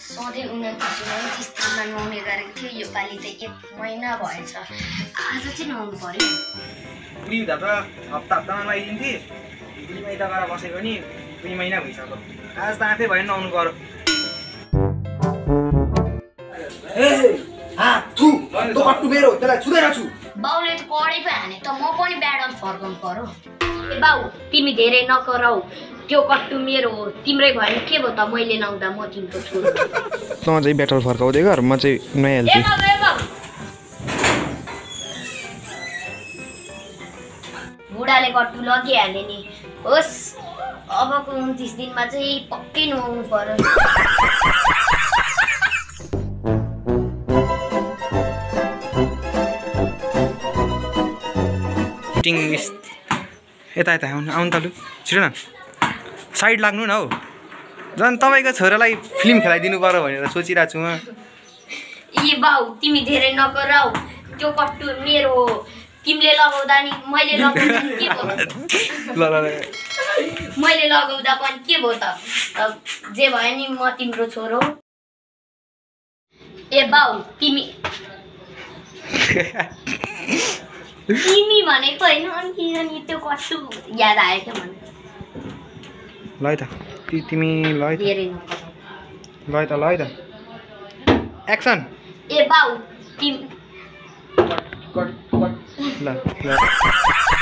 सधैँ उन्तिस उन्तिस दिनमा नुहाउने गरेको थियो। योपालि त एक महिना भएछ। आज चाहिँ नुहाउनु पर्यो? बुढी हुँदा त हप्ता हप्तामा नुहाइदिन्थे। बुढी माइत गएर बसेको नि दुई महिना भइसक्यो। आज त आफै भयो नुहाउनु मेरो त्यसलाई छुँदैन छु बाउले त पढे पो हाने? त म पनि ब्याडल फर्काउनु पर्यो। ए बाउ तिमी धेरै नकराउ। त्यो कट्टु मेरो हो तिम्रै भयो भने के भयो त मैले लाउँदा म तिम्रो छोरो? तँ चाहिँ ब्याटल फर्काउँदै गर म चाहिँ बाउ बुढाले कट्टु लगिहाल्यो नि। होस् अबको उन्तिस दिनमा चाहिँ पक्कै नुहाउनु पर्यो। यता यता आउनु आउनु त लु। छिटो न। साइड लाग्नु न हौ। झन् तपाईँको छोरालाई फिल्म खेलाइदिनु पऱ्यो भनेर सोचिरहेको छु म। ए बाउ तिमी धेरै नकराउ त्यो कट्टु मेरो तिमीले लगाउँदा नि मैले लगाउँदा के भयो? मैले लगाउँदा पनि के भयो त? जे भयो नि म तिम्रो छोरो ए बाउ तिमी तिमी भनेको होइन अनि अनि त्यो कट्टु याद आयो क्या मलाई? ल त तिमी ल त ल त ल त एक्सन ए बाउ ल ल